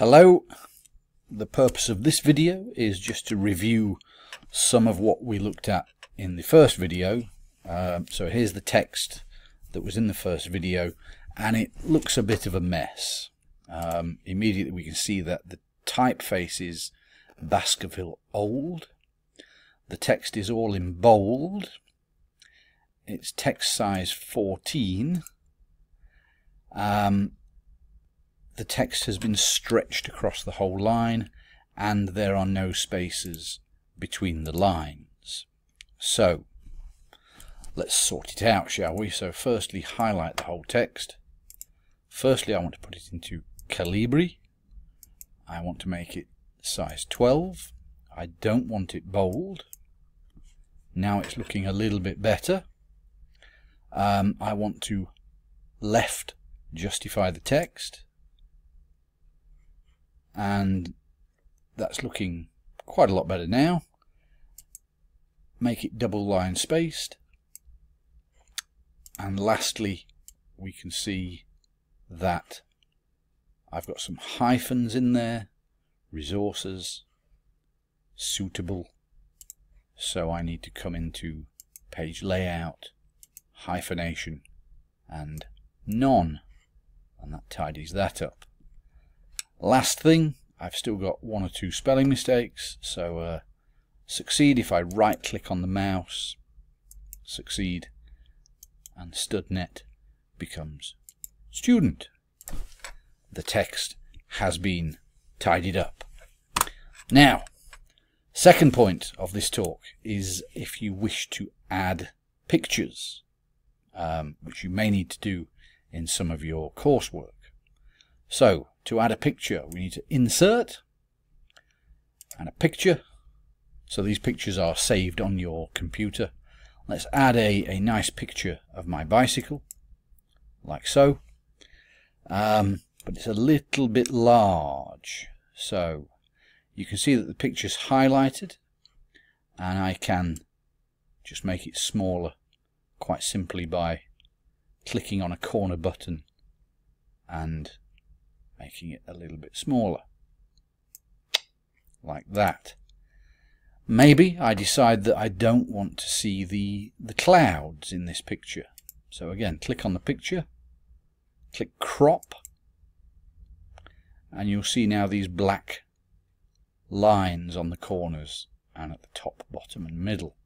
Hello, the purpose of this video is just to review some of what we looked at in the first video. Um, so here's the text that was in the first video and it looks a bit of a mess. Um, immediately we can see that the typeface is Baskerville Old. The text is all in bold. It's text size 14. Um, the text has been stretched across the whole line and there are no spaces between the lines. So let's sort it out, shall we? So firstly, highlight the whole text. Firstly, I want to put it into Calibri. I want to make it size 12. I don't want it bold. Now it's looking a little bit better. Um, I want to left justify the text and that's looking quite a lot better now. Make it double line spaced. And lastly we can see that I've got some hyphens in there resources suitable. So I need to come into page layout hyphenation and none. And that tidies that up Last thing, I've still got one or two spelling mistakes, so uh, succeed if I right click on the mouse, succeed, and studnet becomes student. The text has been tidied up. Now, second point of this talk is if you wish to add pictures, um, which you may need to do in some of your coursework. So, to add a picture, we need to insert and a picture. So these pictures are saved on your computer. Let's add a, a nice picture of my bicycle, like so. Um, but it's a little bit large. So you can see that the picture's highlighted and I can just make it smaller quite simply by clicking on a corner button and making it a little bit smaller. Like that. Maybe I decide that I don't want to see the the clouds in this picture. So again click on the picture click crop and you'll see now these black lines on the corners and at the top bottom and middle.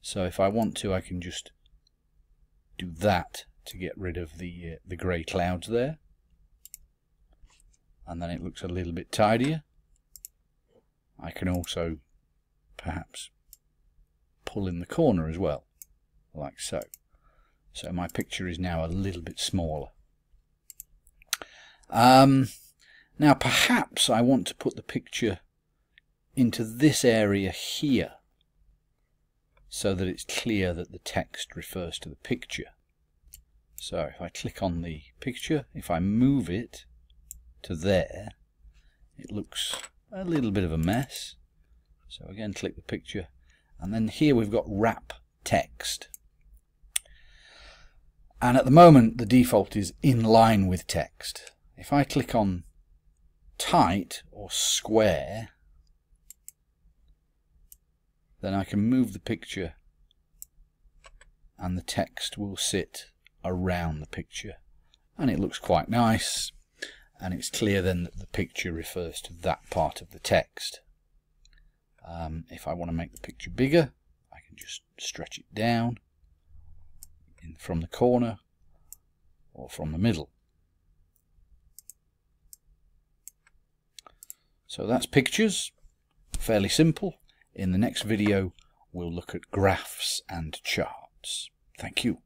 So if I want to I can just do that to get rid of the uh, the grey clouds there and then it looks a little bit tidier. I can also perhaps pull in the corner as well, like so. So my picture is now a little bit smaller. Um, now perhaps I want to put the picture into this area here so that it's clear that the text refers to the picture. So if I click on the picture, if I move it, to there, it looks a little bit of a mess. So again, click the picture. And then here we've got wrap text. And at the moment, the default is in line with text. If I click on tight or square, then I can move the picture and the text will sit around the picture. And it looks quite nice and it's clear then that the picture refers to that part of the text. Um, if I want to make the picture bigger, I can just stretch it down from the corner or from the middle. So that's pictures, fairly simple. In the next video, we'll look at graphs and charts. Thank you.